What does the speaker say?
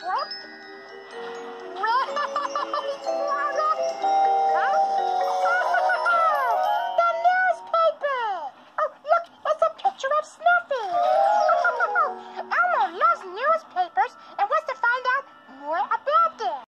Hello?